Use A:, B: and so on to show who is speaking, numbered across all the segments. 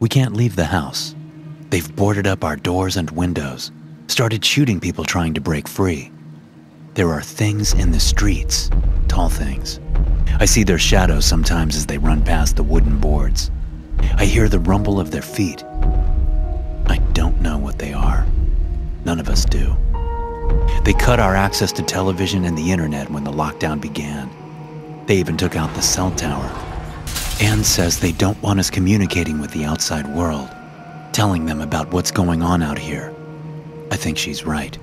A: We can't leave the house. They've boarded up our doors and windows, started shooting people trying to break free. There are things in the streets, tall things. I see their shadows sometimes as they run past the wooden boards. I hear the rumble of their feet. I don't know what they are. None of us do. They cut our access to television and the internet when the lockdown began. They even took out the cell tower. Anne says they don't want us communicating with the outside world, telling them about what's going on out here. I think she's right.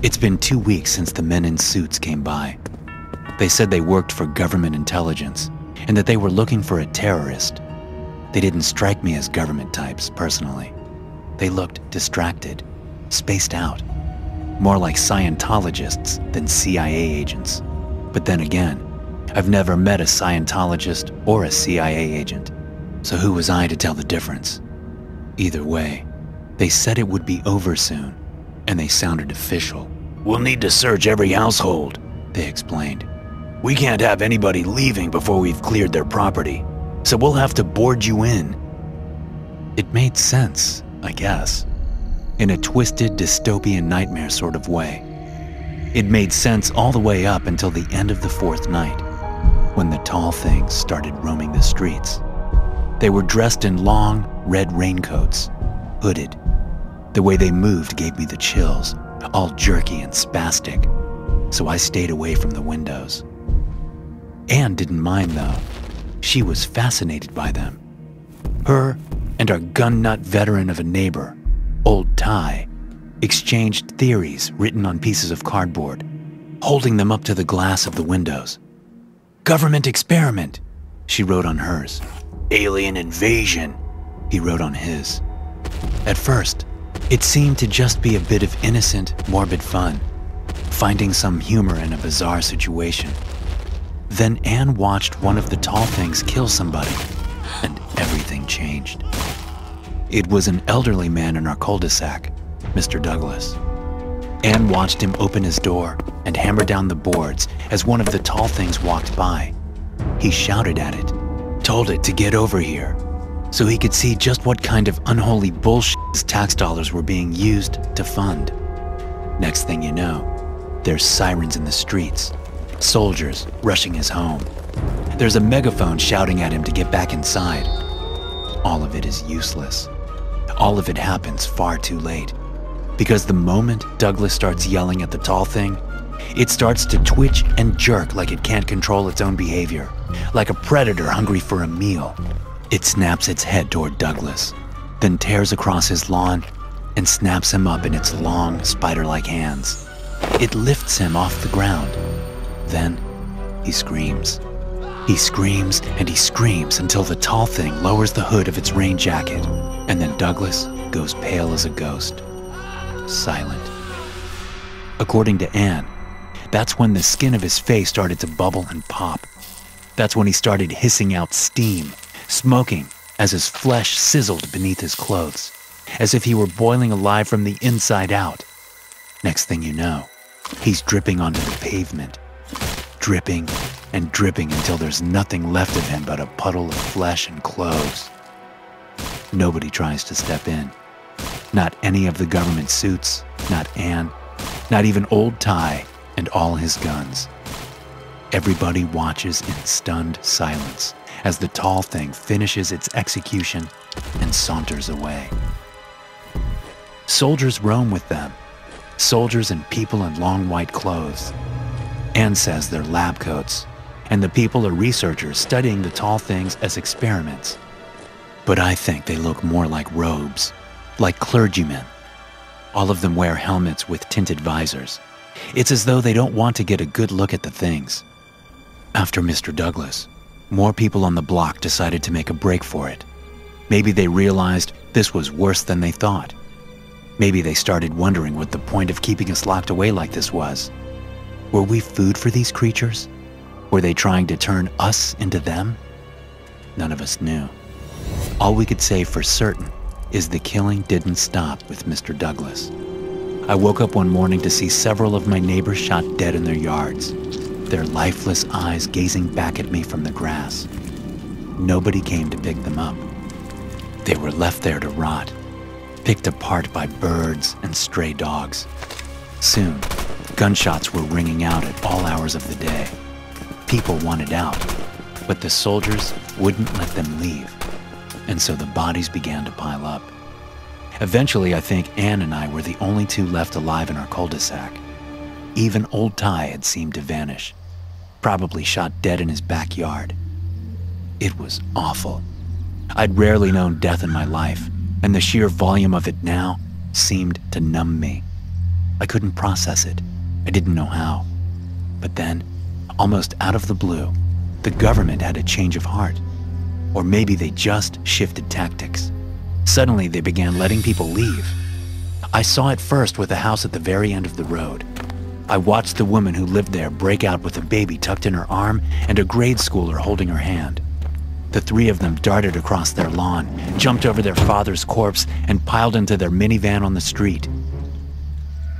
A: It's been two weeks since the men in suits came by. They said they worked for government intelligence and that they were looking for a terrorist. They didn't strike me as government types, personally. They looked distracted, spaced out, more like Scientologists than CIA agents. But then again, I've never met a Scientologist or a CIA agent, so who was I to tell the difference? Either way, they said it would be over soon, and they sounded official. We'll need to search every household, they explained. We can't have anybody leaving before we've cleared their property, so we'll have to board you in. It made sense, I guess, in a twisted dystopian nightmare sort of way. It made sense all the way up until the end of the fourth night, when the tall things started roaming the streets. They were dressed in long, red raincoats, hooded. The way they moved gave me the chills, all jerky and spastic, so I stayed away from the windows. Anne didn't mind, though. She was fascinated by them. Her and our gun nut veteran of a neighbor, Old Ty, exchanged theories written on pieces of cardboard, holding them up to the glass of the windows. Government experiment, she wrote on hers. Alien invasion, he wrote on his. At first, it seemed to just be a bit of innocent, morbid fun, finding some humor in a bizarre situation. Then Anne watched one of the tall things kill somebody, and everything changed. It was an elderly man in our cul-de-sac, Mr. Douglas. Anne watched him open his door and hammer down the boards as one of the tall things walked by. He shouted at it, told it to get over here, so he could see just what kind of unholy bullshit his tax dollars were being used to fund. Next thing you know, there's sirens in the streets, soldiers rushing his home. There's a megaphone shouting at him to get back inside. All of it is useless. All of it happens far too late. Because the moment Douglas starts yelling at the tall thing, it starts to twitch and jerk like it can't control its own behavior, like a predator hungry for a meal. It snaps its head toward Douglas, then tears across his lawn and snaps him up in its long, spider like hands. It lifts him off the ground. Then he screams. He screams and he screams until the tall thing lowers the hood of its rain jacket, and then Douglas goes pale as a ghost silent. According to Anne, that's when the skin of his face started to bubble and pop. That's when he started hissing out steam, smoking as his flesh sizzled beneath his clothes, as if he were boiling alive from the inside out. Next thing you know, he's dripping onto the pavement, dripping and dripping until there's nothing left of him but a puddle of flesh and clothes. Nobody tries to step in. Not any of the government suits, not Anne, not even old Ty and all his guns. Everybody watches in stunned silence as the tall thing finishes its execution and saunters away. Soldiers roam with them, soldiers and people in long white clothes. Anne says they're lab coats, and the people are researchers studying the tall things as experiments. But I think they look more like robes like clergymen. All of them wear helmets with tinted visors. It's as though they don't want to get a good look at the things. After Mr. Douglas, more people on the block decided to make a break for it. Maybe they realized this was worse than they thought. Maybe they started wondering what the point of keeping us locked away like this was. Were we food for these creatures? Were they trying to turn us into them? None of us knew. All we could say for certain is the killing didn't stop with Mr. Douglas. I woke up one morning to see several of my neighbors shot dead in their yards, their lifeless eyes gazing back at me from the grass. Nobody came to pick them up. They were left there to rot, picked apart by birds and stray dogs. Soon, gunshots were ringing out at all hours of the day. People wanted out, but the soldiers wouldn't let them leave, and so the bodies began to pile up. Eventually, I think Anne and I were the only two left alive in our cul-de-sac. Even old Ty had seemed to vanish, probably shot dead in his backyard. It was awful. I'd rarely known death in my life, and the sheer volume of it now seemed to numb me. I couldn't process it. I didn't know how. But then, almost out of the blue, the government had a change of heart. Or maybe they just shifted tactics. Suddenly, they began letting people leave. I saw it first with a house at the very end of the road. I watched the woman who lived there break out with a baby tucked in her arm and a grade schooler holding her hand. The three of them darted across their lawn, jumped over their father's corpse, and piled into their minivan on the street.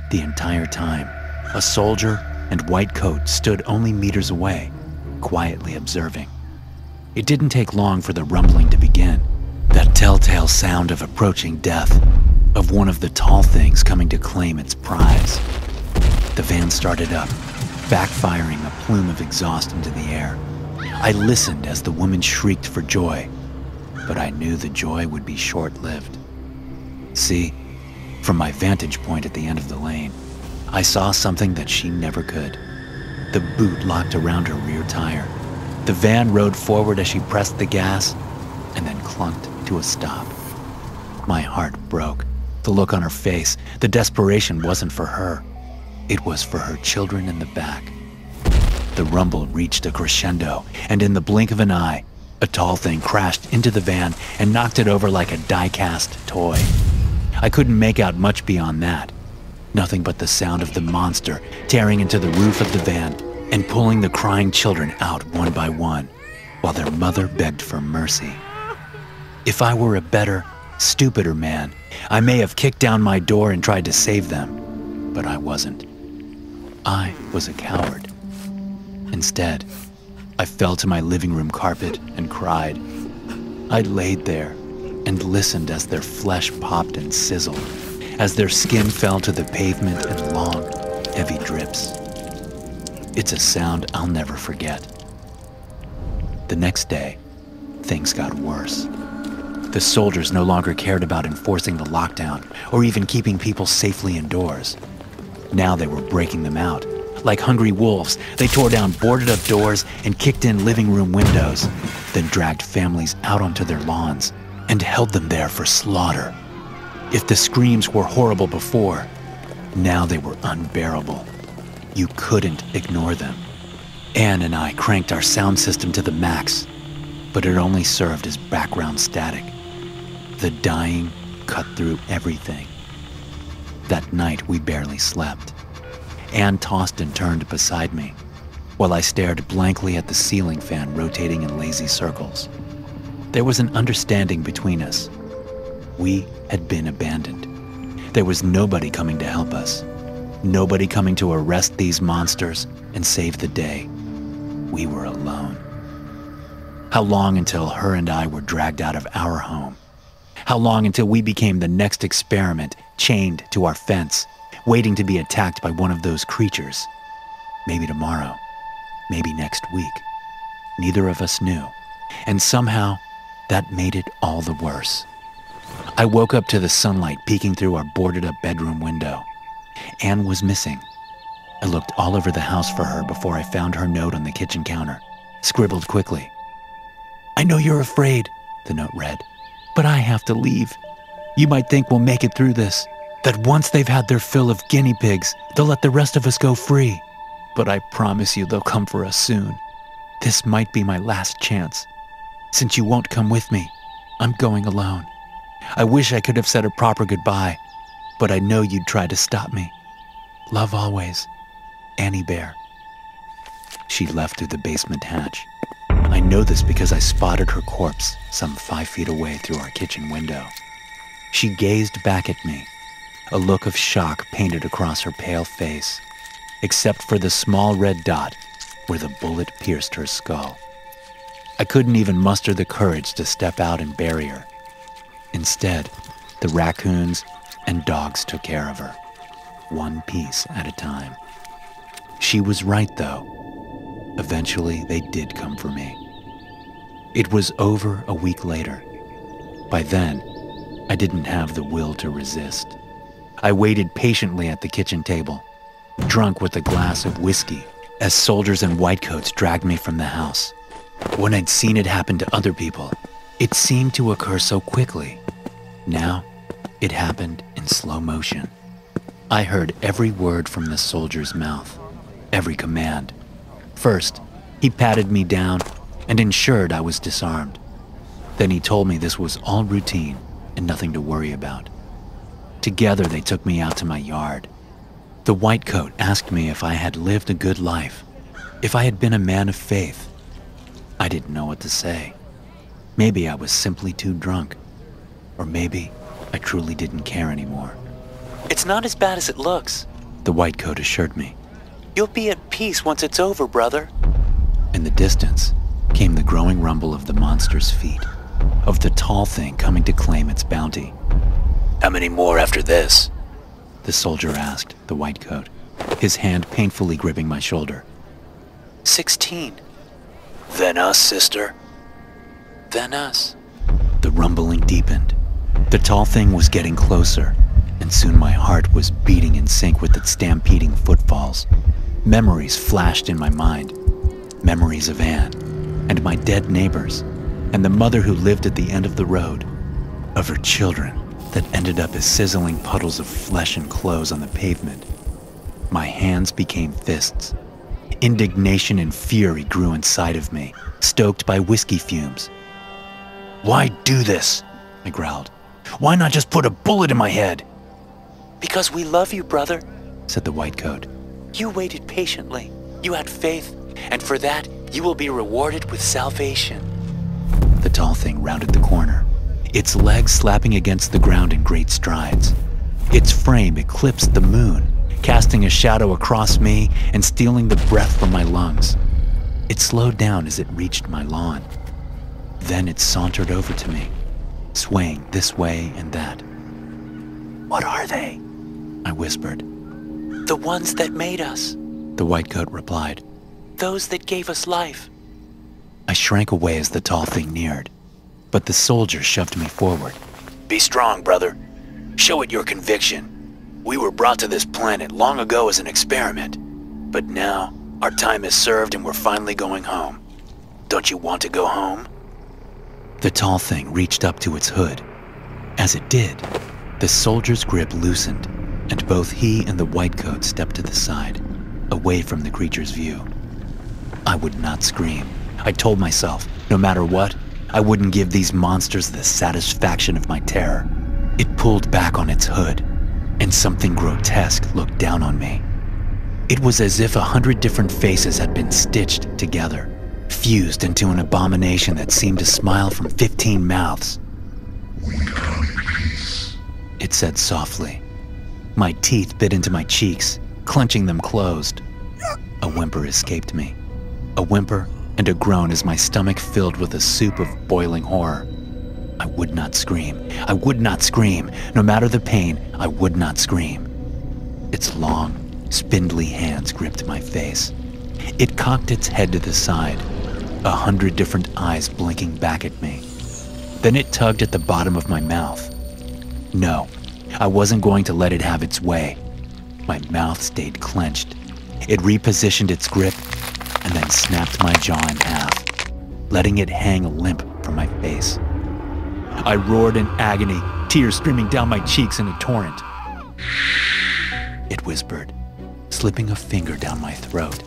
A: The entire time, a soldier and white coat stood only meters away, quietly observing. It didn't take long for the rumbling to begin. That telltale sound of approaching death, of one of the tall things coming to claim its prize. The van started up, backfiring a plume of exhaust into the air. I listened as the woman shrieked for joy, but I knew the joy would be short lived. See, from my vantage point at the end of the lane, I saw something that she never could. The boot locked around her rear tire. The van rode forward as she pressed the gas and then clunked to a stop. My heart broke. The look on her face, the desperation wasn't for her. It was for her children in the back. The rumble reached a crescendo, and in the blink of an eye, a tall thing crashed into the van and knocked it over like a die-cast toy. I couldn't make out much beyond that. Nothing but the sound of the monster tearing into the roof of the van and pulling the crying children out one by one, while their mother begged for mercy. If I were a better, stupider man, I may have kicked down my door and tried to save them, but I wasn't. I was a coward. Instead, I fell to my living room carpet and cried. I laid there and listened as their flesh popped and sizzled, as their skin fell to the pavement in long, heavy drips. It's a sound I'll never forget. The next day, things got worse. The soldiers no longer cared about enforcing the lockdown or even keeping people safely indoors. Now they were breaking them out. Like hungry wolves, they tore down boarded up doors and kicked in living room windows, then dragged families out onto their lawns and held them there for slaughter. If the screams were horrible before, now they were unbearable. You couldn't ignore them. Anne and I cranked our sound system to the max, but it only served as background static. The dying cut through everything. That night, we barely slept. Anne tossed and turned beside me, while I stared blankly at the ceiling fan rotating in lazy circles. There was an understanding between us. We had been abandoned. There was nobody coming to help us. Nobody coming to arrest these monsters and save the day. We were alone. How long until her and I were dragged out of our home? How long until we became the next experiment, chained to our fence, waiting to be attacked by one of those creatures? Maybe tomorrow. Maybe next week. Neither of us knew. And somehow, that made it all the worse. I woke up to the sunlight peeking through our boarded up bedroom window. Anne was missing. I looked all over the house for her before I found her note on the kitchen counter, scribbled quickly. I know you're afraid, the note read but I have to leave. You might think we'll make it through this, that once they've had their fill of guinea pigs, they'll let the rest of us go free. But I promise you they'll come for us soon. This might be my last chance. Since you won't come with me, I'm going alone. I wish I could have said a proper goodbye, but I know you'd try to stop me. Love always, Annie Bear. She left through the basement hatch. I know this because I spotted her corpse some five feet away through our kitchen window. She gazed back at me, a look of shock painted across her pale face, except for the small red dot where the bullet pierced her skull. I couldn't even muster the courage to step out and bury her. Instead, the raccoons and dogs took care of her, one piece at a time. She was right, though. Eventually, they did come for me. It was over a week later. By then, I didn't have the will to resist. I waited patiently at the kitchen table, drunk with a glass of whiskey, as soldiers in whitecoats dragged me from the house. When I'd seen it happen to other people, it seemed to occur so quickly. Now, it happened in slow motion. I heard every word from the soldier's mouth, every command. First, he patted me down and ensured I was disarmed. Then he told me this was all routine and nothing to worry about. Together, they took me out to my yard. The white coat asked me if I had lived a good life, if I had been a man of faith. I didn't know what to say. Maybe I was simply too drunk, or maybe I truly didn't care anymore.
B: It's not as bad as it looks,
A: the white coat assured me.
B: You'll be at peace once it's over, brother.
A: In the distance came the growing rumble of the monster's feet, of the tall thing coming to claim its bounty.
B: How many more after this?
A: The soldier asked, the white coat, his hand painfully gripping my shoulder.
B: Sixteen.
C: Then us, sister.
B: Then us.
A: The rumbling deepened. The tall thing was getting closer, and soon my heart was beating in sync with its stampeding footfalls. Memories flashed in my mind. Memories of Anne, and my dead neighbors, and the mother who lived at the end of the road, of her children that ended up as sizzling puddles of flesh and clothes on the pavement. My hands became fists. Indignation and fury grew inside of me, stoked by whiskey fumes.
C: Why do this? I growled. Why not just put a bullet in my head?
B: Because we love you, brother,
A: said the white coat.
B: You waited patiently. You had faith, and for that, you will be rewarded with salvation.
A: The tall thing rounded the corner, its legs slapping against the ground in great strides. Its frame eclipsed the moon, casting a shadow across me and stealing the breath from my lungs. It slowed down as it reached my lawn. Then it sauntered over to me, swaying this way and that.
B: What are they?
A: I whispered.
B: The ones that made us,
A: the white coat replied.
B: Those that gave us life.
A: I shrank away as the tall thing neared, but the soldier shoved me forward.
C: Be strong, brother. Show it your conviction. We were brought to this planet long ago as an experiment, but now our time is served and we're finally going home. Don't you want to go home?
A: The tall thing reached up to its hood. As it did, the soldier's grip loosened, and both he and the white coat stepped to the side, away from the creature's view. I would not scream. I told myself, no matter what, I wouldn't give these monsters the satisfaction of my terror. It pulled back on its hood, and something grotesque looked down on me. It was as if a hundred different faces had been stitched together, fused into an abomination that seemed to smile from fifteen mouths. We are peace. It said softly. My teeth bit into my cheeks, clenching them closed. A whimper escaped me. A whimper and a groan as my stomach filled with a soup of boiling horror. I would not scream. I would not scream. No matter the pain, I would not scream. Its long, spindly hands gripped my face. It cocked its head to the side, a hundred different eyes blinking back at me. Then it tugged at the bottom of my mouth. No, I wasn't going to let it have its way. My mouth stayed clenched. It repositioned its grip and then snapped my jaw in half, letting it hang limp from my face. I roared in agony, tears streaming down my cheeks in a torrent. It whispered, slipping a finger down my throat.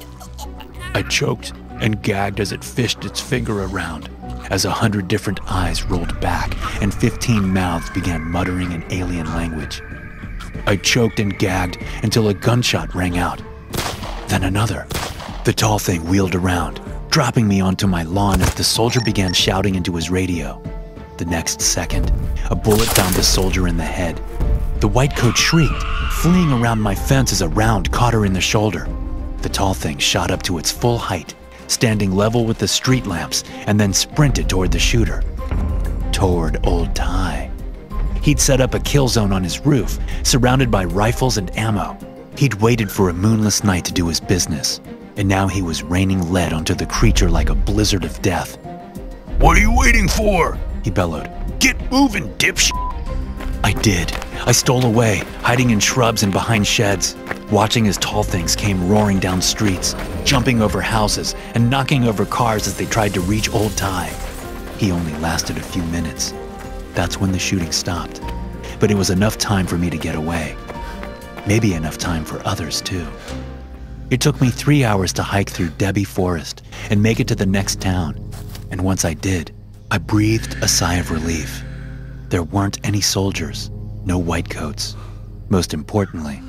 A: I choked and gagged as it fished its finger around, as a hundred different eyes rolled back and fifteen mouths began muttering in alien language. I choked and gagged until a gunshot rang out. Then another. The tall thing wheeled around, dropping me onto my lawn as the soldier began shouting into his radio. The next second, a bullet found the soldier in the head. The white coat shrieked, fleeing around my fence as a round caught her in the shoulder. The tall thing shot up to its full height, standing level with the street lamps, and then sprinted toward the shooter. Toward old Ty. He'd set up a kill zone on his roof, surrounded by rifles and ammo. He'd waited for a moonless night to do his business, and now he was raining lead onto the creature like a blizzard of death.
C: What are you waiting for?
A: He bellowed.
C: Get moving, dipshit!
A: I did. I stole away, hiding in shrubs and behind sheds, watching as tall things came roaring down streets, jumping over houses and knocking over cars as they tried to reach Old Ty. He only lasted a few minutes. That's when the shooting stopped. But it was enough time for me to get away. Maybe enough time for others, too. It took me three hours to hike through Debbie Forest and make it to the next town. And once I did, I breathed a sigh of relief. There weren't any soldiers, no white coats. Most importantly,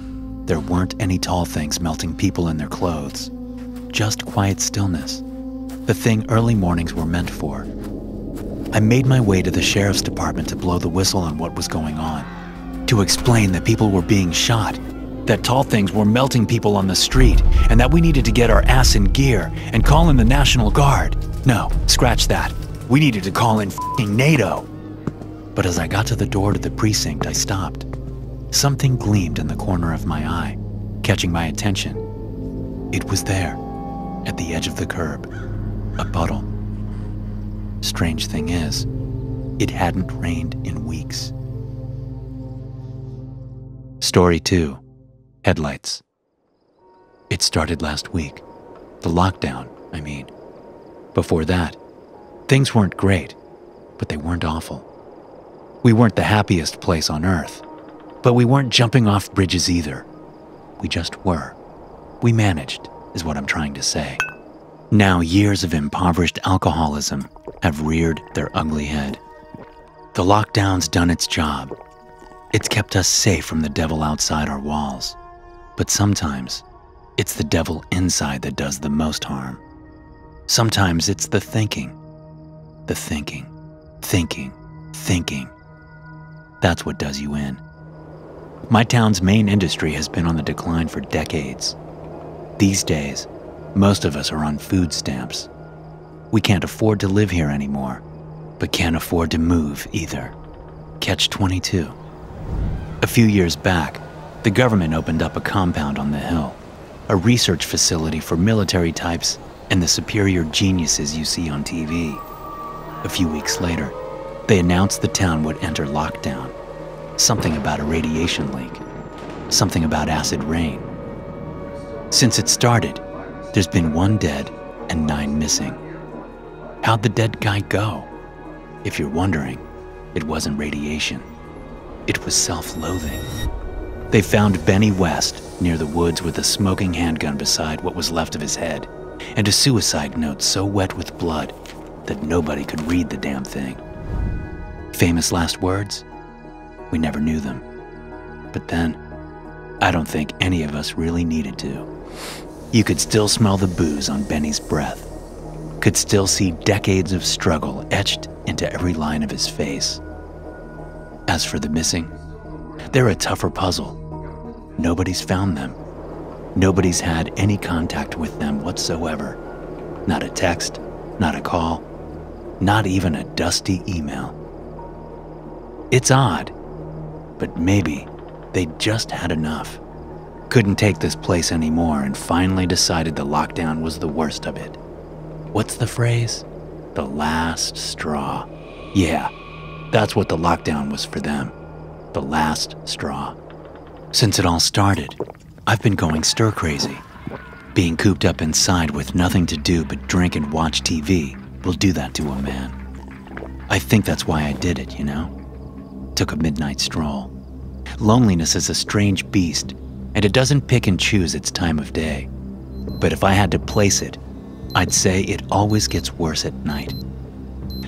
A: there weren't any tall things melting people in their clothes. Just quiet stillness. The thing early mornings were meant for. I made my way to the sheriff's department to blow the whistle on what was going on. To explain that people were being shot, that tall things were melting people on the street, and that we needed to get our ass in gear and call in the National Guard. No, scratch that. We needed to call in fing NATO. But as I got to the door to the precinct, I stopped. Something gleamed in the corner of my eye, catching my attention. It was there, at the edge of the curb, a puddle. Strange thing is, it hadn't rained in weeks. Story 2 Headlights. It started last week. The lockdown, I mean. Before that, things weren't great, but they weren't awful. We weren't the happiest place on earth, but we weren't jumping off bridges either. We just were. We managed, is what I'm trying to say. Now, years of impoverished alcoholism have reared their ugly head. The lockdown's done its job. It's kept us safe from the devil outside our walls. But sometimes, it's the devil inside that does the most harm. Sometimes it's the thinking. The thinking, thinking, thinking. That's what does you in. My town's main industry has been on the decline for decades. These days, most of us are on food stamps. We can't afford to live here anymore, but can't afford to move either. Catch 22. A few years back, the government opened up a compound on the hill, a research facility for military types and the superior geniuses you see on TV. A few weeks later, they announced the town would enter lockdown. Something about a radiation leak, something about acid rain. Since it started, there's been one dead and nine missing. How'd the dead guy go? If you're wondering, it wasn't radiation, it was self loathing. They found Benny West near the woods with a smoking handgun beside what was left of his head, and a suicide note so wet with blood that nobody could read the damn thing. Famous last words? We never knew them. But then, I don't think any of us really needed to. You could still smell the booze on Benny's breath, could still see decades of struggle etched into every line of his face. As for the missing, they're a tougher puzzle. Nobody's found them. Nobody's had any contact with them whatsoever. Not a text, not a call, not even a dusty email. It's odd, but maybe they just had enough. Couldn't take this place anymore and finally decided the lockdown was the worst of it. What's the phrase? The last straw. Yeah, that's what the lockdown was for them. The last straw. Since it all started, I've been going stir crazy. Being cooped up inside with nothing to do but drink and watch TV will do that to a man. I think that's why I did it, you know? Took a midnight stroll. Loneliness is a strange beast, and it doesn't pick and choose its time of day. But if I had to place it, I'd say it always gets worse at night.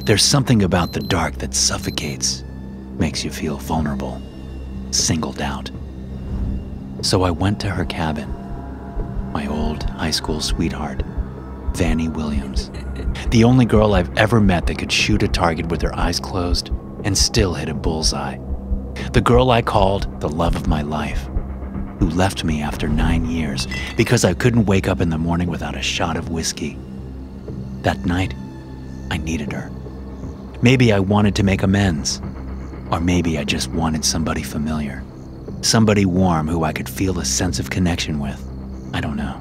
A: There's something about the dark that suffocates, makes you feel vulnerable, singled out. So I went to her cabin, my old high school sweetheart, Vanny Williams, the only girl I've ever met that could shoot a target with her eyes closed and still hit a bullseye. The girl I called the love of my life, who left me after nine years because I couldn't wake up in the morning without a shot of whiskey. That night, I needed her. Maybe I wanted to make amends, Or maybe I just wanted somebody familiar. Somebody warm who I could feel a sense of connection with. I don't know.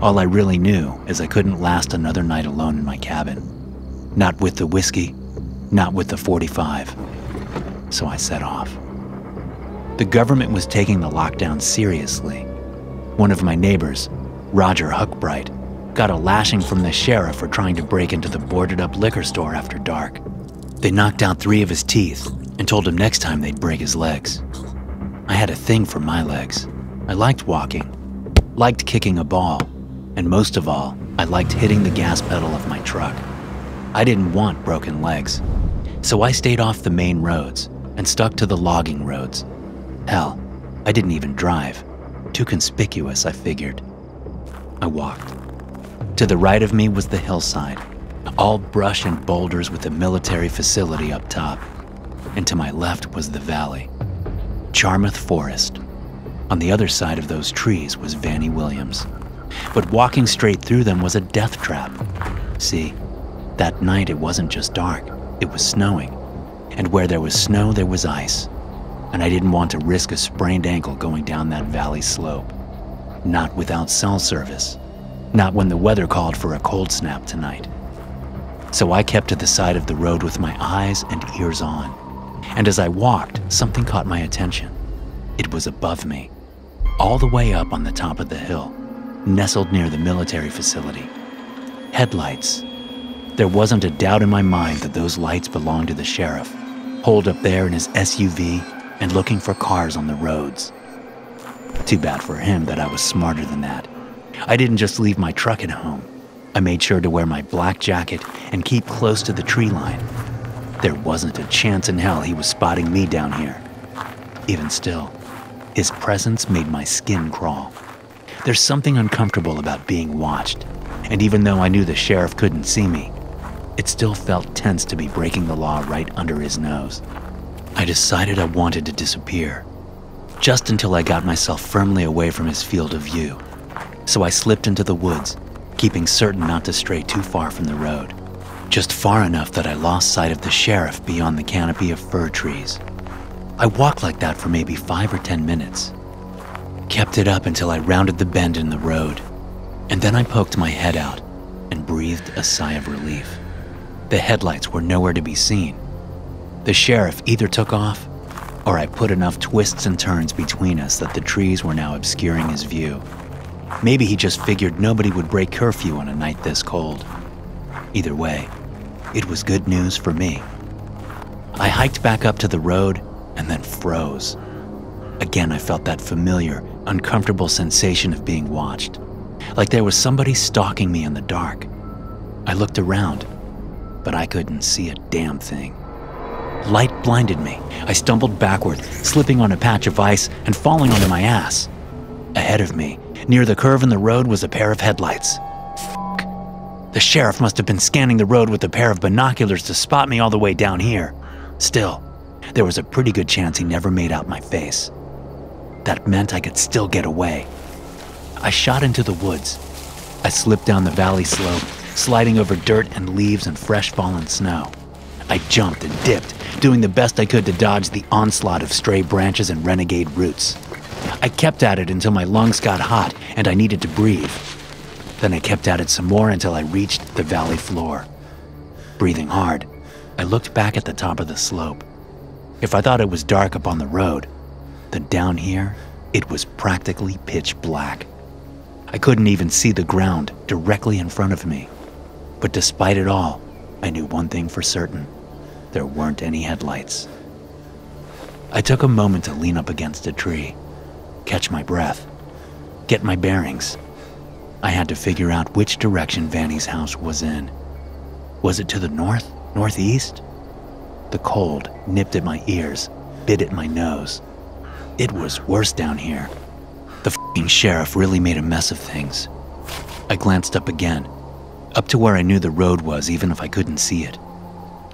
A: All I really knew is I couldn't last another night alone in my cabin. Not with the whiskey, not with the 45. So I set off. The government was taking the lockdown seriously. One of my neighbors, Roger Huckbright, got a lashing from the sheriff for trying to break into the boarded up liquor store after dark. They knocked out three of his teeth and told him next time they'd break his legs. I had a thing for my legs. I liked walking, liked kicking a ball, and most of all, I liked hitting the gas pedal of my truck. I didn't want broken legs, so I stayed off the main roads and stuck to the logging roads. Hell, I didn't even drive. Too conspicuous, I figured. I walked. To the right of me was the hillside, all brush and boulders with a military facility up top. And to my left was the valley, Charmouth Forest. On the other side of those trees was Vanny Williams. But walking straight through them was a death trap. See, that night it wasn't just dark, it was snowing. And where there was snow, there was ice. And I didn't want to risk a sprained ankle going down that valley slope. Not without cell service. Not when the weather called for a cold snap tonight. So I kept to the side of the road with my eyes and ears on. And as I walked, something caught my attention. It was above me, all the way up on the top of the hill, nestled near the military facility. Headlights. There wasn't a doubt in my mind that those lights belonged to the sheriff, holed up there in his SUV and looking for cars on the roads. Too bad for him that I was smarter than that. I didn't just leave my truck at home. I made sure to wear my black jacket and keep close to the tree line. There wasn't a chance in hell he was spotting me down here. Even still, his presence made my skin crawl. There's something uncomfortable about being watched, and even though I knew the sheriff couldn't see me, it still felt tense to be breaking the law right under his nose. I decided I wanted to disappear, just until I got myself firmly away from his field of view. So I slipped into the woods keeping certain not to stray too far from the road, just far enough that I lost sight of the sheriff beyond the canopy of fir trees. I walked like that for maybe five or ten minutes, kept it up until I rounded the bend in the road, and then I poked my head out and breathed a sigh of relief. The headlights were nowhere to be seen. The sheriff either took off or I put enough twists and turns between us that the trees were now obscuring his view. Maybe he just figured nobody would break curfew on a night this cold. Either way, it was good news for me. I hiked back up to the road and then froze. Again, I felt that familiar, uncomfortable sensation of being watched, like there was somebody stalking me in the dark. I looked around, but I couldn't see a damn thing. Light blinded me. I stumbled backward, slipping on a patch of ice and falling onto my ass. Ahead of me, Near the curve in the road was a pair of headlights. Fuck. The sheriff must have been scanning the road with a pair of binoculars to spot me all the way down here. Still, there was a pretty good chance he never made out my face. That meant I could still get away. I shot into the woods. I slipped down the valley slope, sliding over dirt and leaves and fresh fallen snow. I jumped and dipped, doing the best I could to dodge the onslaught of stray branches and renegade roots. I kept at it until my lungs got hot and I needed to breathe. Then I kept at it some more until I reached the valley floor. Breathing hard, I looked back at the top of the slope. If I thought it was dark up on the road, then down here, it was practically pitch black. I couldn't even see the ground directly in front of me. But despite it all, I knew one thing for certain there weren't any headlights. I took a moment to lean up against a tree catch my breath, get my bearings. I had to figure out which direction Vanny's house was in. Was it to the north, northeast? The cold nipped at my ears, bit at my nose. It was worse down here. The sheriff really made a mess of things. I glanced up again, up to where I knew the road was, even if I couldn't see it.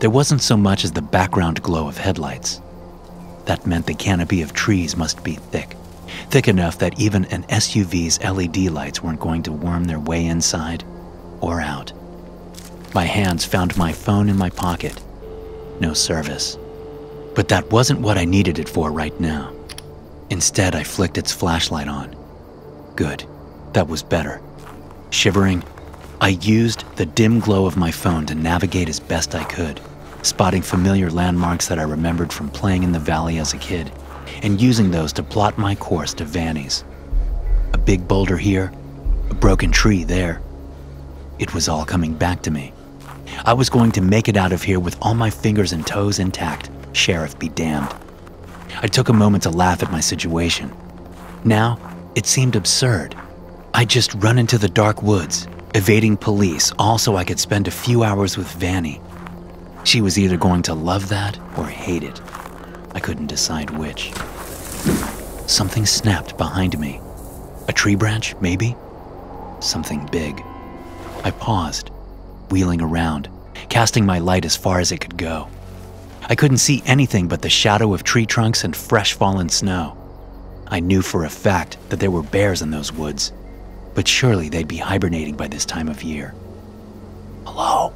A: There wasn't so much as the background glow of headlights. That meant the canopy of trees must be thick, thick enough that even an SUV's LED lights weren't going to worm their way inside or out. My hands found my phone in my pocket. No service. But that wasn't what I needed it for right now. Instead, I flicked its flashlight on. Good. That was better. Shivering, I used the dim glow of my phone to navigate as best I could, spotting familiar landmarks that I remembered from playing in the valley as a kid, and using those to plot my course to Vanny's. A big boulder here, a broken tree there. It was all coming back to me. I was going to make it out of here with all my fingers and toes intact, sheriff be damned. I took a moment to laugh at my situation. Now, it seemed absurd. I'd just run into the dark woods, evading police, all so I could spend a few hours with Vanny. She was either going to love that or hate it. I couldn't decide which. Something snapped behind me. A tree branch, maybe? Something big. I paused, wheeling around, casting my light as far as it could go. I couldn't see anything but the shadow of tree trunks and fresh fallen snow. I knew for a fact that there were bears in those woods, but surely they'd be hibernating by this time of year. Hello?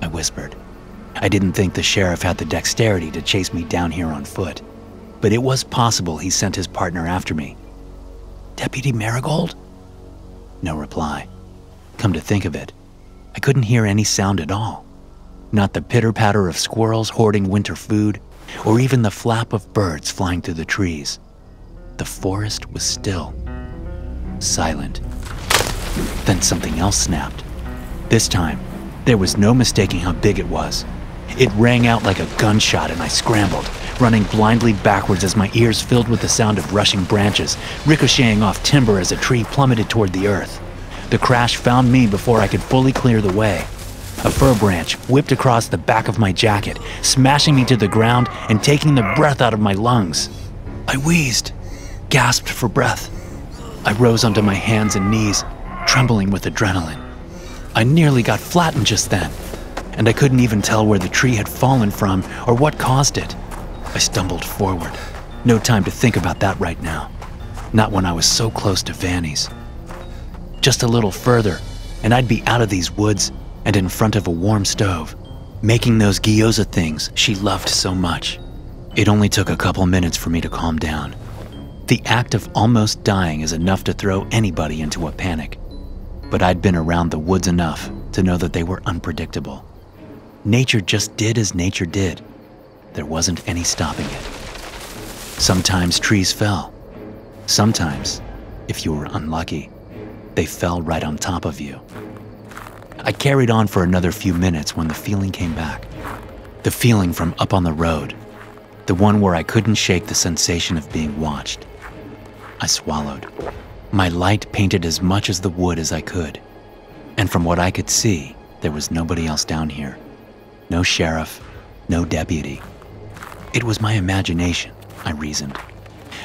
A: I whispered. I didn't think the sheriff had the dexterity to chase me down here on foot, but it was possible he sent his partner after me. Deputy Marigold? No reply. Come to think of it, I couldn't hear any sound at all. Not the pitter patter of squirrels hoarding winter food, or even the flap of birds flying through the trees. The forest was still, silent. Then something else snapped. This time, there was no mistaking how big it was. It rang out like a gunshot, and I scrambled, running blindly backwards as my ears filled with the sound of rushing branches, ricocheting off timber as a tree plummeted toward the earth. The crash found me before I could fully clear the way. A fir branch whipped across the back of my jacket, smashing me to the ground and taking the breath out of my lungs. I wheezed, gasped for breath. I rose onto my hands and knees, trembling with adrenaline. I nearly got flattened just then, and I couldn't even tell where the tree had fallen from or what caused it. I stumbled forward. No time to think about that right now. Not when I was so close to Vanny's. Just a little further, and I'd be out of these woods and in front of a warm stove, making those gyoza things she loved so much. It only took a couple minutes for me to calm down. The act of almost dying is enough to throw anybody into a panic. But I'd been around the woods enough to know that they were unpredictable. Nature just did as nature did. There wasn't any stopping it. Sometimes trees fell. Sometimes, if you were unlucky, they fell right on top of you. I carried on for another few minutes when the feeling came back. The feeling from up on the road. The one where I couldn't shake the sensation of being watched. I swallowed. My light painted as much as the wood as I could. And from what I could see, there was nobody else down here. No sheriff, no deputy. It was my imagination, I reasoned.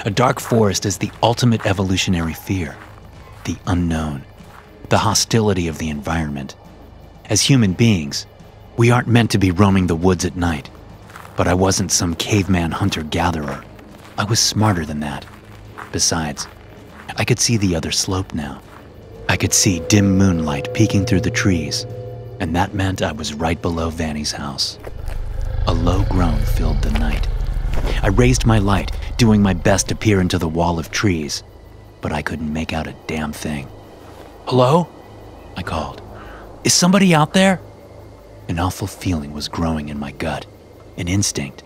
A: A dark forest is the ultimate evolutionary fear the unknown, the hostility of the environment. As human beings, we aren't meant to be roaming the woods at night. But I wasn't some caveman hunter gatherer. I was smarter than that. Besides, I could see the other slope now. I could see dim moonlight peeking through the trees, and that meant I was right below Vanny's house. A low groan filled the night. I raised my light, doing my best to peer into the wall of trees, but I couldn't make out a damn thing. Hello? I called. Is somebody out there? An awful feeling was growing in my gut, an instinct.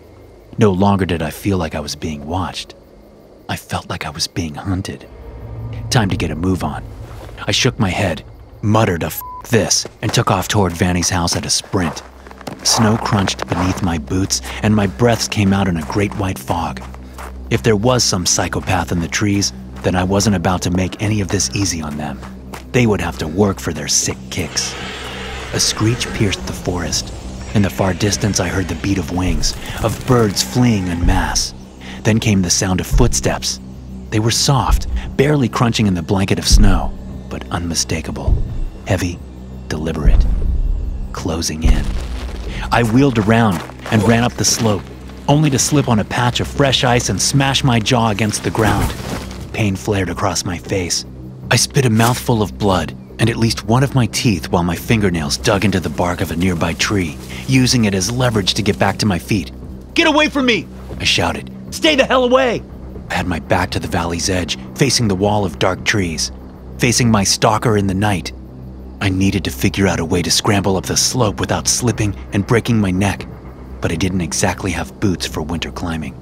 A: No longer did I feel like I was being watched. I felt like I was being hunted. Time to get a move on. I shook my head, muttered a f this, and took off toward Vanny's house at a sprint. Snow crunched beneath my boots, and my breaths came out in a great white fog. If there was some psychopath in the trees, then I wasn't about to make any of this easy on them. They would have to work for their sick kicks. A screech pierced the forest. In the far distance, I heard the beat of wings, of birds fleeing en masse. Then came the sound of footsteps. They were soft, barely crunching in the blanket of snow, but unmistakable, heavy, deliberate, closing in. I wheeled around and ran up the slope, only to slip on a patch of fresh ice and smash my jaw against the ground. Pain flared across my face. I spit a mouthful of blood and at least one of my teeth while my fingernails dug into the bark of a nearby tree, using it as leverage to get back to my feet. Get away from me! I shouted, Stay the hell away! I had my back to the valley's edge, facing the wall of dark trees, facing my stalker in the night. I needed to figure out a way to scramble up the slope without slipping and breaking my neck, but I didn't exactly have boots for winter climbing.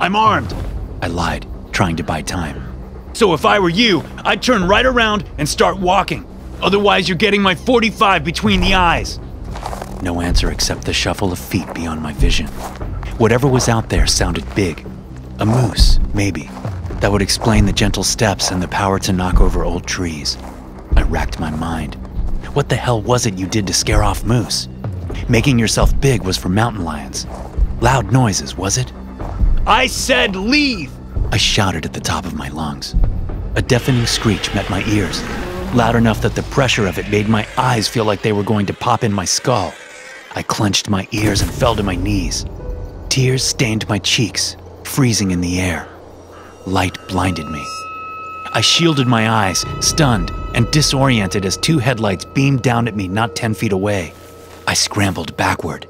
A: I'm armed, I lied, trying to buy time. So if I were you, I'd turn right around and start walking. Otherwise, you're getting my 45 between the eyes. No answer except the shuffle of feet beyond my vision. Whatever was out there sounded big. A moose, maybe. That would explain the gentle steps and the power to knock over old trees. I racked my mind. What the hell was it you did to scare off moose? Making yourself big was for mountain lions. Loud noises, was it? I said leave! I shouted at the top of my lungs. A deafening screech met my ears, loud enough that the pressure of it made my eyes feel like they were going to pop in my skull. I clenched my ears and fell to my knees. Tears stained my cheeks, freezing in the air. Light blinded me. I shielded my eyes, stunned and disoriented as two headlights beamed down at me not 10 feet away. I scrambled backward.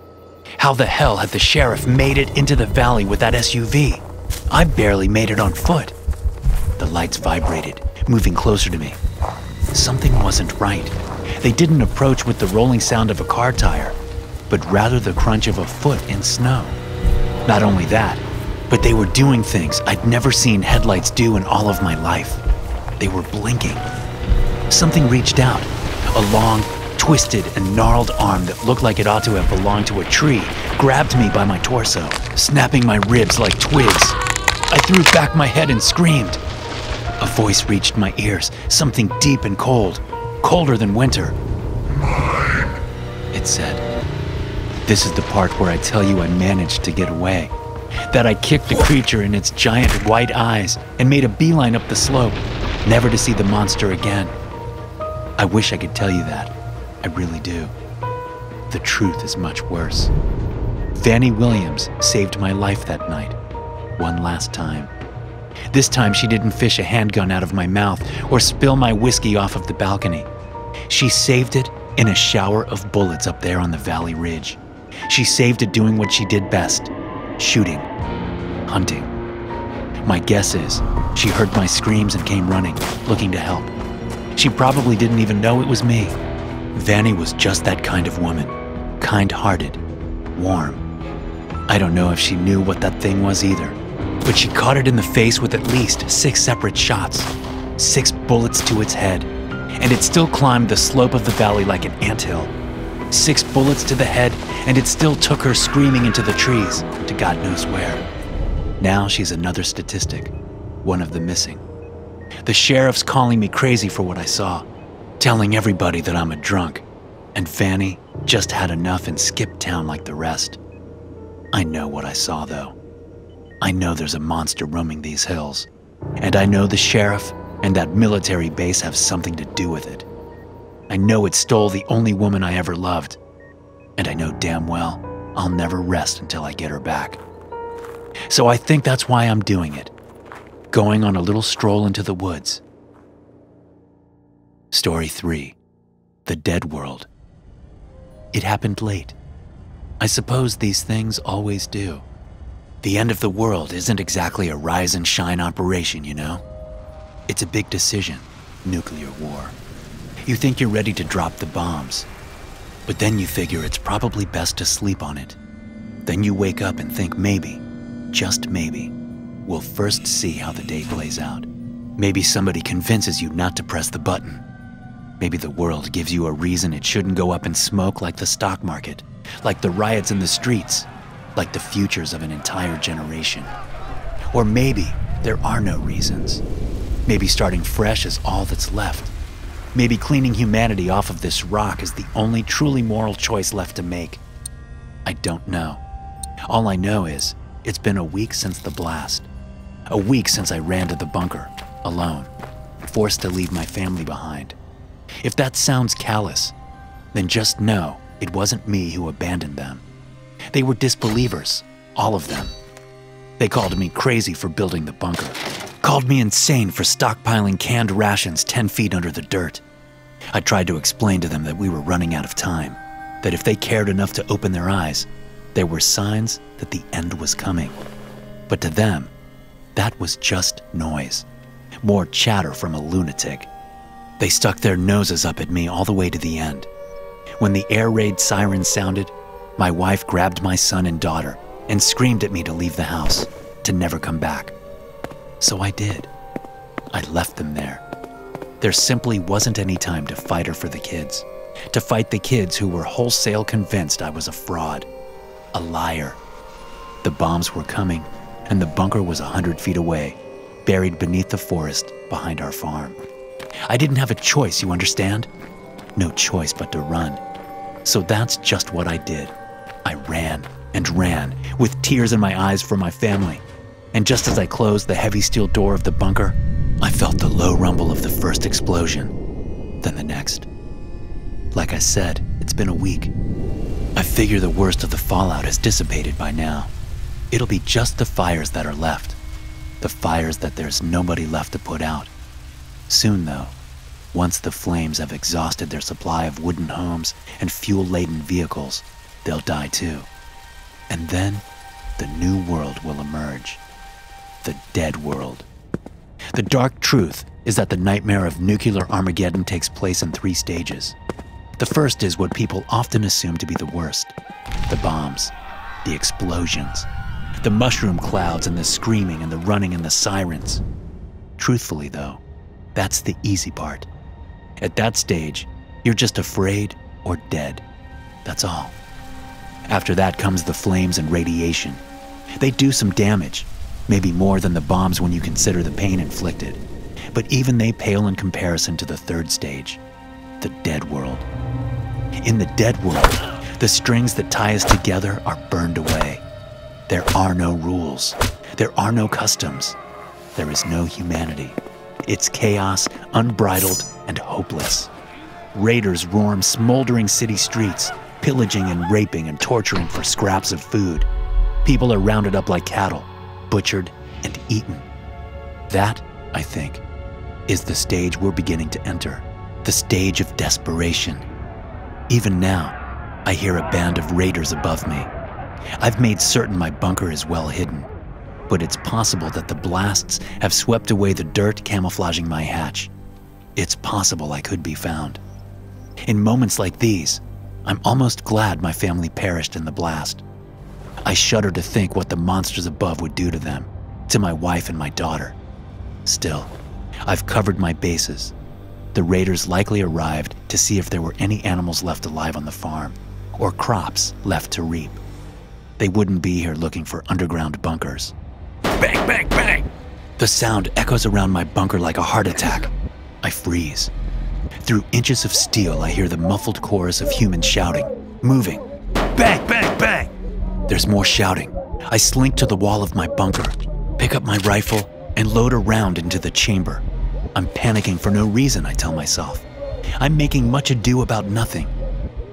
A: How the hell had the sheriff made it into the valley with that SUV? I barely made it on foot. The lights vibrated, moving closer to me. Something wasn't right. They didn't approach with the rolling sound of a car tire, but rather the crunch of a foot in snow. Not only that, but they were doing things I'd never seen headlights do in all of my life. They were blinking. Something reached out, a long, twisted, and gnarled arm that looked like it ought to have belonged to a tree grabbed me by my torso, snapping my ribs like twigs. I threw back my head and screamed. A voice reached my ears, something deep and cold, colder than winter. Mine, it said. This is the part where I tell you I managed to get away. That I kicked the creature in its giant white eyes and made a beeline up the slope, never to see the monster again. I wish I could tell you that. I really do. The truth is much worse. Vanny Williams saved my life that night, one last time. This time she didn't fish a handgun out of my mouth or spill my whiskey off of the balcony. She saved it in a shower of bullets up there on the valley ridge. She saved it doing what she did best shooting, hunting. My guess is she heard my screams and came running, looking to help. She probably didn't even know it was me. Vanny was just that kind of woman kind hearted, warm. I don't know if she knew what that thing was either, but she caught it in the face with at least six separate shots, six bullets to its head, and it still climbed the slope of the valley like an anthill. Six bullets to the head, and it still took her screaming into the trees to God knows where. Now she's another statistic, one of the missing. The sheriff's calling me crazy for what I saw, telling everybody that I'm a drunk, and Fanny just had enough and skipped town like the rest. I know what I saw, though. I know there's a monster roaming these hills, and I know the sheriff and that military base have something to do with it. I know it stole the only woman I ever loved, and I know damn well I'll never rest until I get her back. So I think that's why I'm doing it, going on a little stroll into the woods. Story 3 The Dead World. It happened late. I suppose these things always do. The end of the world isn't exactly a rise and shine operation, you know? It's a big decision nuclear war. You think you're ready to drop the bombs, but then you figure it's probably best to sleep on it. Then you wake up and think maybe, just maybe, we'll first see how the day plays out. Maybe somebody convinces you not to press the button. Maybe the world gives you a reason it shouldn't go up in smoke like the stock market, like the riots in the streets, like the futures of an entire generation. Or maybe there are no reasons. Maybe starting fresh is all that's left. Maybe cleaning humanity off of this rock is the only truly moral choice left to make. I don't know. All I know is it's been a week since the blast. A week since I ran to the bunker, alone, forced to leave my family behind. If that sounds callous, then just know it wasn't me who abandoned them. They were disbelievers, all of them. They called me crazy for building the bunker, called me insane for stockpiling canned rations 10 feet under the dirt. I tried to explain to them that we were running out of time, that if they cared enough to open their eyes, there were signs that the end was coming. But to them, that was just noise. More chatter from a lunatic. They stuck their noses up at me all the way to the end. When the air raid siren sounded, my wife grabbed my son and daughter and screamed at me to leave the house, to never come back. So I did. I left them there. There simply wasn't any time to fight her for the kids, to fight the kids who were wholesale convinced I was a fraud, a liar. The bombs were coming, and the bunker was a hundred feet away, buried beneath the forest behind our farm. I didn't have a choice, you understand? No choice but to run. So that's just what I did. I ran and ran, with tears in my eyes for my family. And just as I closed the heavy steel door of the bunker, I felt the low rumble of the first explosion, then the next. Like I said, it's been a week. I figure the worst of the fallout has dissipated by now. It'll be just the fires that are left. The fires that there's nobody left to put out. Soon, though, once the flames have exhausted their supply of wooden homes and fuel laden vehicles, they'll die too. And then the new world will emerge the dead world. The dark truth is that the nightmare of nuclear Armageddon takes place in three stages. The first is what people often assume to be the worst the bombs, the explosions, the mushroom clouds, and the screaming and the running and the sirens. Truthfully, though, that's the easy part. At that stage, you're just afraid or dead. That's all. After that comes the flames and radiation. They do some damage, maybe more than the bombs when you consider the pain inflicted. But even they pale in comparison to the third stage the dead world. In the dead world, the strings that tie us together are burned away. There are no rules, there are no customs, there is no humanity. It's chaos, unbridled, and hopeless. Raiders roam smoldering city streets, pillaging and raping and torturing for scraps of food. People are rounded up like cattle, butchered and eaten. That, I think, is the stage we're beginning to enter the stage of desperation. Even now, I hear a band of raiders above me. I've made certain my bunker is well hidden, but it's possible that the blasts have swept away the dirt camouflaging my hatch. It's possible I could be found. In moments like these, I'm almost glad my family perished in the blast. I shudder to think what the monsters above would do to them, to my wife and my daughter. Still, I've covered my bases. The raiders likely arrived to see if there were any animals left alive on the farm, or crops left to reap. They wouldn't be here looking for underground bunkers. Bang, bang, bang! The sound echoes around my bunker like a heart attack. I freeze. Through inches of steel, I hear the muffled chorus of humans shouting, moving. Bang, bang, bang! There's more shouting. I slink to the wall of my bunker, pick up my rifle, and load a round into the chamber. I'm panicking for no reason, I tell myself. I'm making much ado about nothing.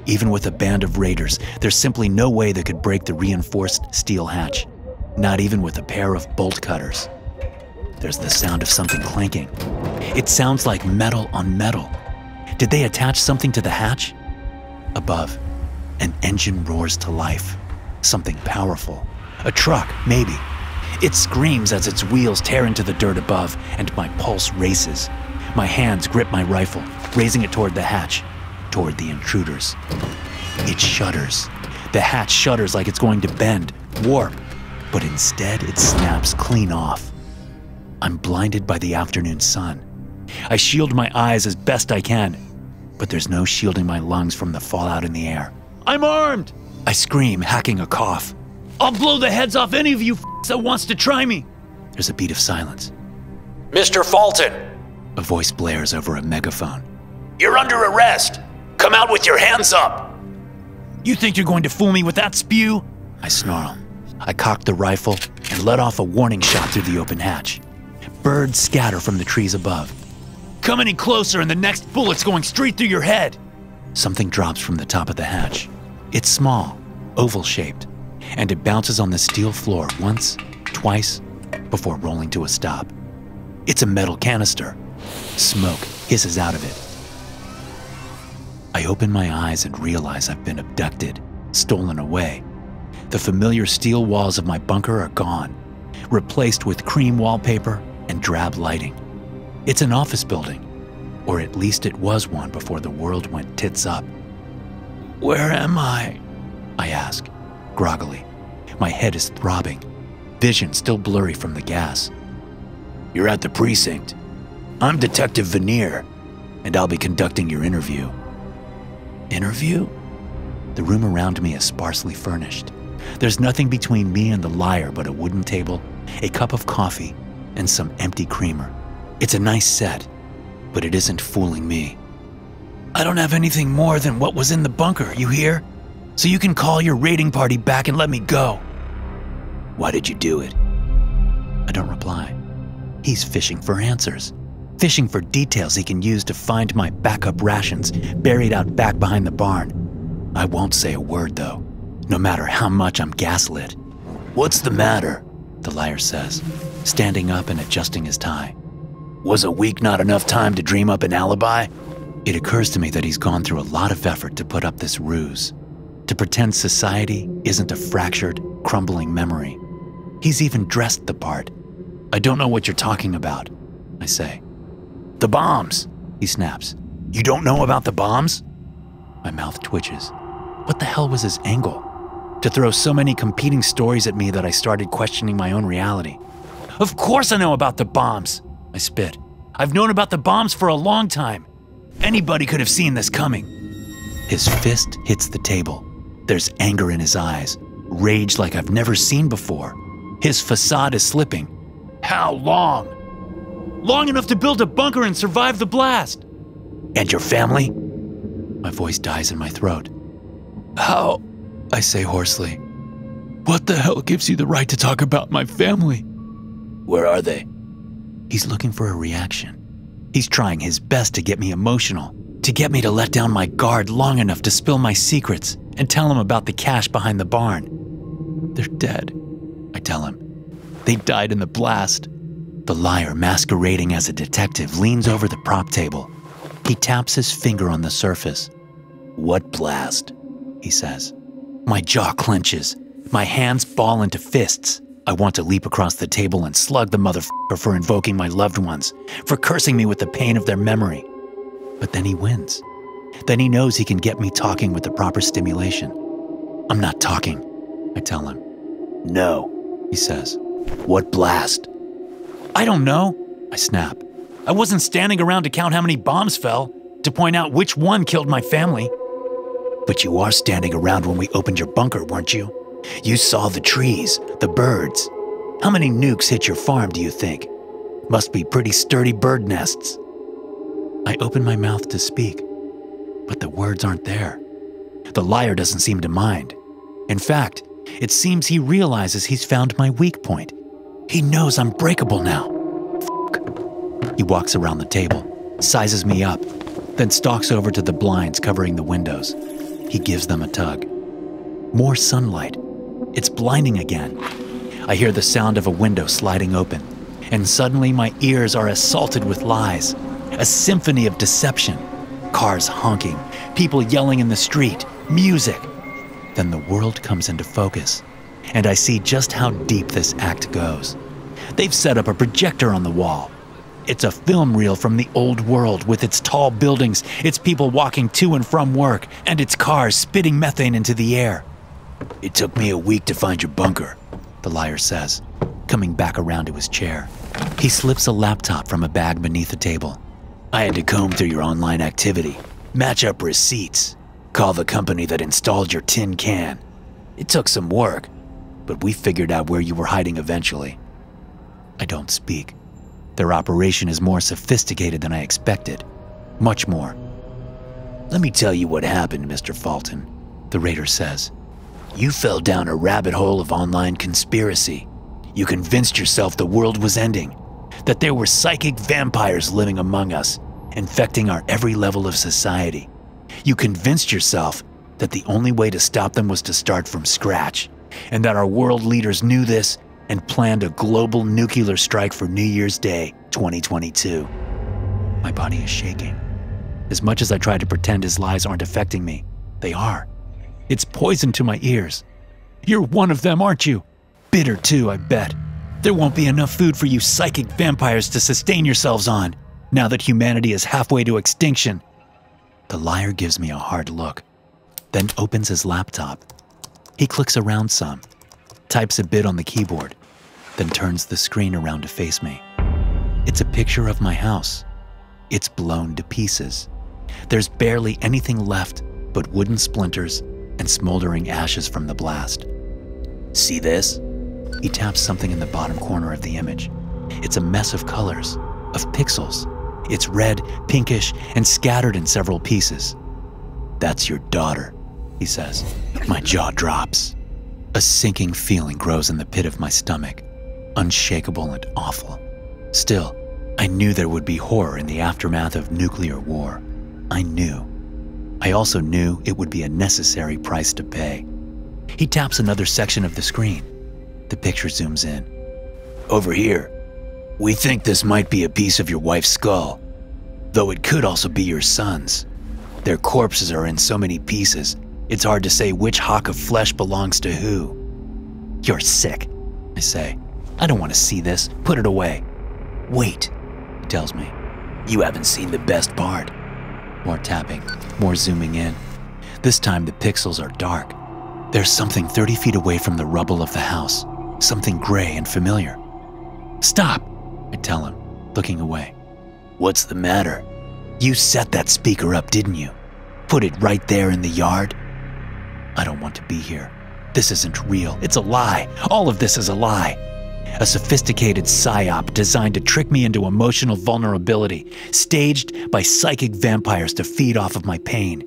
A: Even with a band of raiders, there's simply no way they could break the reinforced steel hatch, not even with a pair of bolt cutters. There's the sound of something clanking. It sounds like metal on metal. Did they attach something to the hatch? Above, an engine roars to life. Something powerful. A truck, maybe. It screams as its wheels tear into the dirt above, and my pulse races. My hands grip my rifle, raising it toward the hatch, toward the intruders. It shudders. The hatch shudders like it's going to bend, warp, but instead it snaps clean off. I'm blinded by the afternoon sun. I shield my eyes as best I can, but there's no shielding my lungs from the fallout in the air. I'm armed! I scream, hacking a cough. I'll blow the heads off any of you that wants to try me. There's a beat of silence.
C: Mr. Fulton,
A: A voice blares over a megaphone.
C: you're under arrest. Come out with your hands up.
A: You think you're going to fool me with that spew? I snarl. I cock the rifle and let off a warning shot through the open hatch. Birds scatter from the trees above. Come any closer and the next bullet's going straight through your head. Something drops from the top of the hatch. It's small, oval shaped, and it bounces on the steel floor once, twice, before rolling to a stop. It's a metal canister. Smoke hisses out of it. I open my eyes and realize I've been abducted, stolen away. The familiar steel walls of my bunker are gone. replaced with cream wallpaper and drab lighting. It's an office building, or at least it was one before the world went tits up. Where am I? I ask, groggily. My head is throbbing, vision still blurry from the gas.
C: You're at the precinct. I'm Detective Veneer, and I'll be conducting your interview.
A: Interview? The room around me is sparsely furnished. There's nothing between me and the liar but a wooden table, a cup of coffee, and some empty creamer. It's a nice set, but it isn't fooling me. I don't have anything more than what was in the bunker, you hear? So you can call your raiding party back and let me go.
C: Why did you do it?
A: I don't reply. He's fishing for answers, fishing for details he can use to find my backup rations buried out back behind the barn. I won't say a word, though, no matter how much I'm gaslit.
C: What's the matter?
A: The liar says, standing up and adjusting his tie.
C: Was a week not enough time to dream up an alibi?
A: It occurs to me that he's gone through a lot of effort to put up this ruse, to pretend society isn't a fractured, crumbling memory. He's even dressed the part. I don't know what you're talking about, I say.
C: The bombs,
A: he snaps.
C: You don't know about the bombs?
A: My mouth twitches. What the hell was his angle? To throw so many competing stories at me that I started questioning my own reality. Of course I know about the bombs, I spit. I've known about the bombs for a long time. Anybody could have seen this coming. His fist hits the table. There's anger in his eyes, rage like I've never seen before. His facade is slipping. How long? Long enough to build a bunker and survive the blast.
C: And your family?
A: My voice dies in my throat. How? I say hoarsely. What the hell gives you the right to talk about my family?
C: Where are they?
A: He's looking for a reaction. He's trying his best to get me emotional, to get me to let down my guard long enough to spill my secrets and tell him about the cash behind the barn. They're dead, I tell him. They died in the blast. The liar, masquerading as a detective, leans over the prop table. He taps his finger on the surface.
C: What blast?
A: He says. My jaw clenches. My hands ball into fists. I want to leap across the table and slug the motherfucker for invoking my loved ones, for cursing me with the pain of their memory. But then he wins. Then he knows he can get me talking with the proper stimulation. I'm not talking, I tell him.
C: No,
A: he says.
C: What blast?
A: I don't know, I snap. I wasn't standing around to count how many bombs fell, to point out which one killed my family.
C: But you are standing around when we opened your bunker, weren't you? You saw the trees, the birds. How many nukes hit your farm, do you think? Must be pretty sturdy bird nests.
A: I open my mouth to speak, but the words aren't there. The liar doesn't seem to mind. In fact, it seems he realizes he's found my weak point. He knows I'm breakable now. He walks around the table, sizes me up, then stalks over to the blinds covering the windows. He gives them a tug. More sunlight. It's blinding again. I hear the sound of a window sliding open, and suddenly my ears are assaulted with lies. A symphony of deception. Cars honking, people yelling in the street, music. Then the world comes into focus, and I see just how deep this act goes. They've set up a projector on the wall. It's a film reel from the old world with its tall buildings, its people walking to and from work, and its cars spitting methane into the air.
C: It took me a week to find your bunker,
A: the liar says, coming back around to his chair. He slips a laptop from a bag beneath the table.
C: I had to comb through your online activity, match up receipts, call the company that installed your tin can. It took some work, but we figured out where you were hiding eventually.
A: I don't speak. Their operation is more sophisticated than I expected. Much more.
C: Let me tell you what happened, Mr. Fulton,
A: the raider says.
C: You fell down a rabbit hole of online conspiracy. You convinced yourself the world was ending, that there were psychic vampires living among us, infecting our every level of society. You convinced yourself that the only way to stop them was to start from scratch, and that our world leaders knew this and planned a global nuclear strike for New Year's Day 2022.
A: My body is shaking. As much as I try to pretend his lies aren't affecting me, they are. It's poison to my ears. You're one of them, aren't you? Bitter too, I bet. There won't be enough food for you psychic vampires to sustain yourselves on, now that humanity is halfway to extinction. The liar gives me a hard look, then opens his laptop. He clicks around some, types a bit on the keyboard, then turns the screen around to face me. It's a picture of my house. It's blown to pieces. There's barely anything left but wooden splinters and smoldering ashes from the blast. See this? He taps something in the bottom corner of the image. It's a mess of colors, of pixels. It's red, pinkish, and scattered in several pieces. That's your daughter, he says. My jaw drops. A sinking feeling grows in the pit of my stomach, unshakable and awful. Still, I knew there would be horror in the aftermath of nuclear war. I knew. I also knew it would be a necessary price to pay. He taps another section of the screen. The picture zooms in. Over here, we think this might be a piece of your wife's skull, though it could also be your son's. Their corpses are in so many pieces, it's hard to say which hawk of flesh belongs to who. You're sick, I say. I don't want to see this. Put it away. Wait, he tells me. You haven't seen the best part. More tapping, more zooming in. This time the pixels are dark. There's something 30 feet away from the rubble of the house, something gray and familiar. Stop, I tell him, looking away. What's the matter? You set that speaker up, didn't you? Put it right there in the yard? I don't want to be here. This isn't real. It's a lie. All of this is a lie. A sophisticated psyop designed to trick me into emotional vulnerability, staged by psychic vampires to feed off of my pain.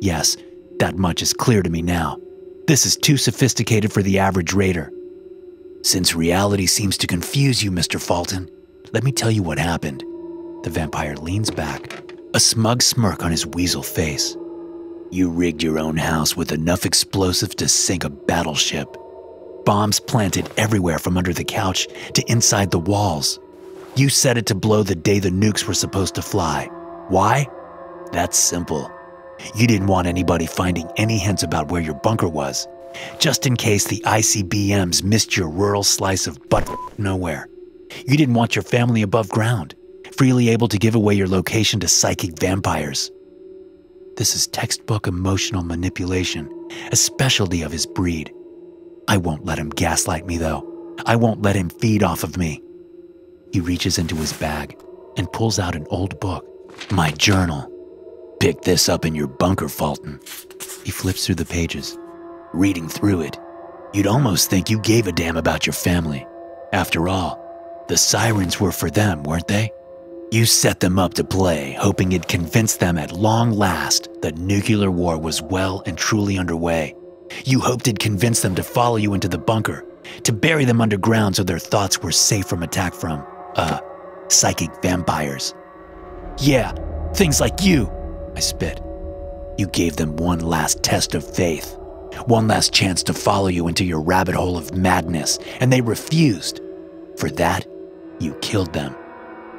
A: Yes, that much is clear to me now. This is too sophisticated for the average raider. Since reality seems to confuse you, Mr. Fulton, let me tell you what happened. The vampire leans back, a smug smirk on his weasel face. You rigged your own house with enough explosive to sink a battleship. Bombs planted everywhere from under the couch to inside the walls. You set it to blow the day the nukes were supposed to fly. Why? That's simple. You didn't want anybody finding any hints about where your bunker was, just in case the ICBMs missed your rural slice of butt nowhere. You didn't want your family above ground, freely able to give away your location to psychic vampires. This is textbook emotional manipulation, a specialty of his breed. I won't let him gaslight me, though. I won't let him feed off of me. He reaches into his bag and pulls out an old book, my journal. Pick this up in your bunker, Fulton. He flips through the pages. Reading through it, you'd almost think you gave a damn about your family. After all, the sirens were for them, weren't they? You set them up to play, hoping it'd convince them at long last that nuclear war was well and truly underway. You hoped it'd convince them to follow you into the bunker, to bury them underground so their thoughts were safe from attack from, uh, psychic vampires. Yeah, things like you, I spit. You gave them one last test of faith, one last chance to follow you into your rabbit hole of madness, and they refused. For that, you killed them.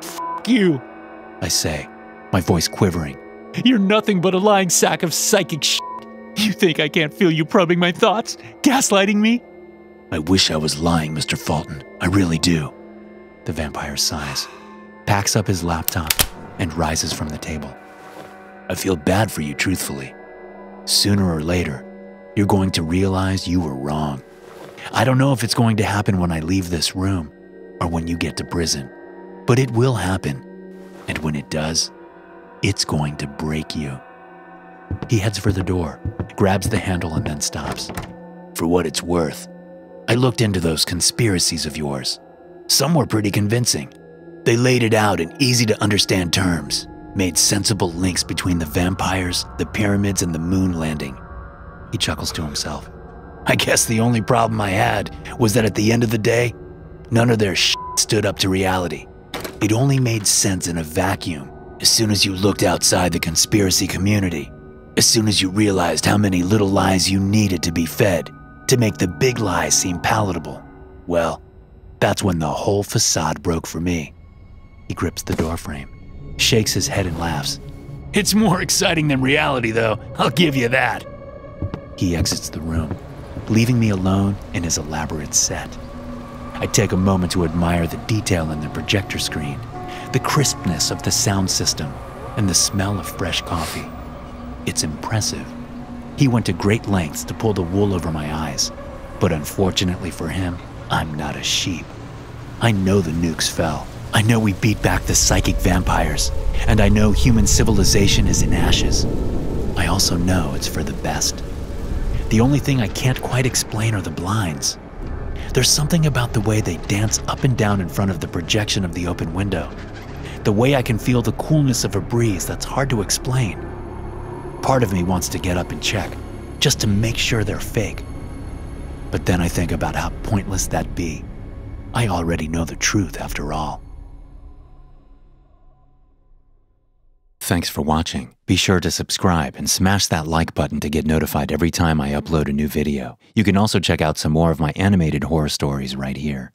A: F you, I say, my voice quivering. You're nothing but a lying sack of psychic shit. You think I can't feel you probing my thoughts, gaslighting me? I wish I was lying, Mr. Fulton. I really do. The vampire sighs, packs up his laptop, and rises from the table. I feel bad for you, truthfully. Sooner or later, you're going to realize you were wrong. I don't know if it's going to happen when I leave this room or when you get to prison, but it will happen. And when it does, it's going to break you. He heads for the door, grabs the handle, and then stops. For what it's worth, I looked into those conspiracies of yours. Some were pretty convincing. They laid it out in easy to understand terms, made sensible links between the vampires, the pyramids, and the moon landing. He chuckles to himself. I guess the only problem I had was that at the end of the day, none of their shit stood up to reality. It only made sense in a vacuum as soon as you looked outside the conspiracy community, as soon as you realized how many little lies you needed to be fed to make the big lies seem palatable. Well, that's when the whole facade broke for me. He grips the doorframe, shakes his head, and laughs. It's more exciting than reality, though, I'll give you that. He exits the room, leaving me alone in his elaborate set. I take a moment to admire the detail in the projector screen, the crispness of the sound system, and the smell of fresh coffee. It's impressive. He went to great lengths to pull the wool over my eyes, but unfortunately for him, I'm not a sheep. I know the nukes fell. I know we beat back the psychic vampires, and I know human civilization is in ashes. I also know it's for the best. The only thing I can't quite explain are the blinds. There's something about the way they dance up and down in front of the projection of the open window. The way I can feel the coolness of a breeze that's hard to explain. Part of me wants to get up and check, just to make sure they're fake. But then I think about how pointless that'd be. I already know the truth after all. Thanks for watching. Be sure to subscribe and smash that like button to get notified every time I upload a new video. You can also check out some more of my animated horror stories right here.